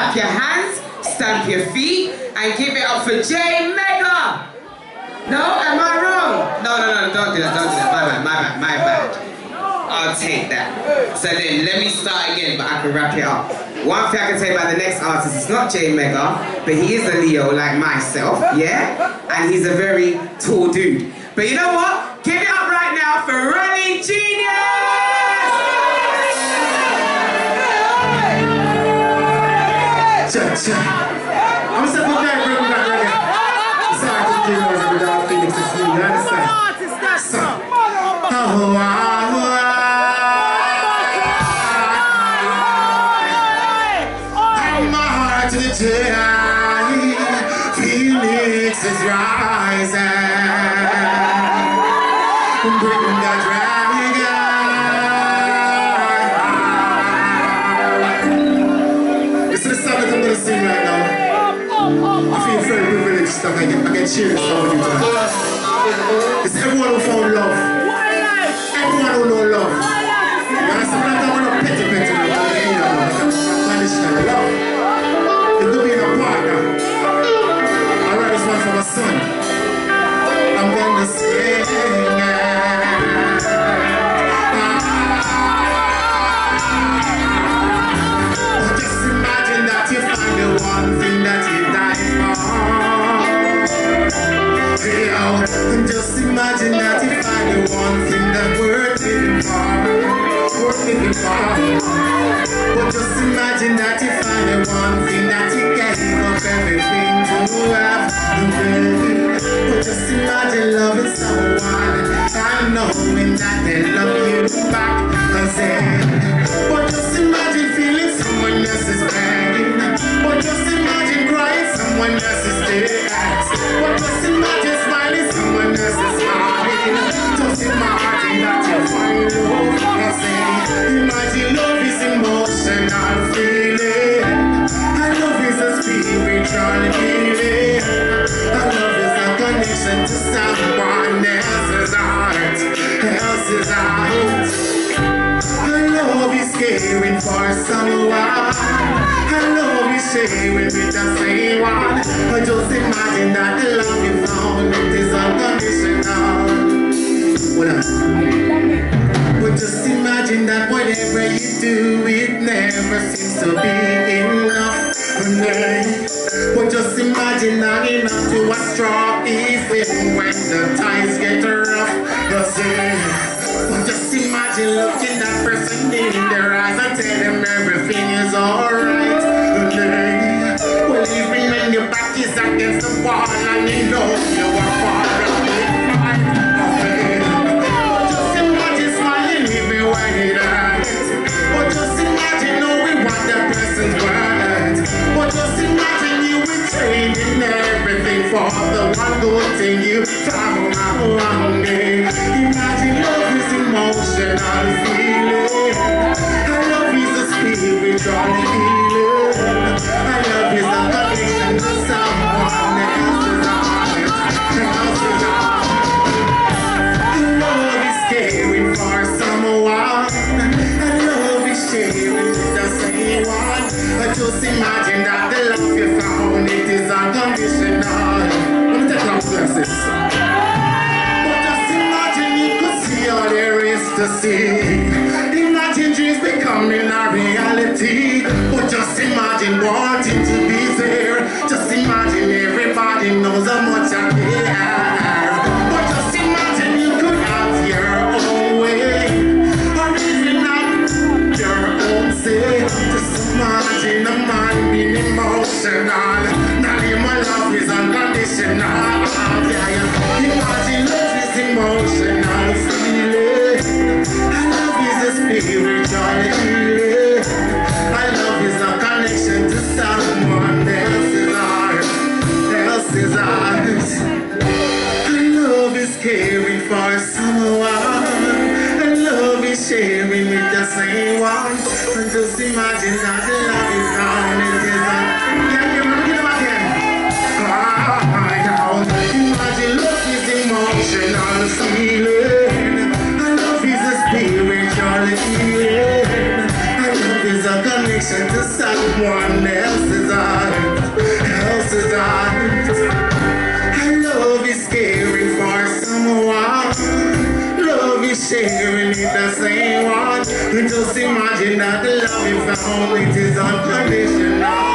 clap your hands, stamp your feet, and give it up for J Mega. No, am I wrong? No, no, no, don't do that, don't do that. My bad, my bad, my bad. I'll take that. So then, let me start again, but I can wrap it up. One thing I can say about the next artist, it's not J Mega, but he is a Leo like myself, yeah? And he's a very tall dude. But you know what? Give it up right now for Rally Genius! Check, check. I'm a simple guy, bring me back reggae. Sorry, just keep on with our Phoenix, it's me, you understand? To the Phoenix is rising. Bring that dragon. That I get, I get cheers from you tonight. It's everyone who found love. Imagine that you find the one thing that you gave up everything to have. But just imagine loving someone and knowing that they love you back. Else's heart. And love is caring for someone. And love is sharing with the same one. But just imagine that the love you found it is unconditional. Hold on. But just imagine that whatever you do, it never seems to be enough. Nay. But just imagine not enough to a straw even when the times get rough. Say, but just imagine looking that person in their eyes and tell them everything is alright. Nay. Well, even when your back is against the wall and you know Imagine dreams becoming a reality. Same one. And just imagine that the love is gone. Yeah. Imagine love is emotional feeling. Love is a spiritual love is a connection to someone the same one. Just imagine that the love you found, it is unconditional.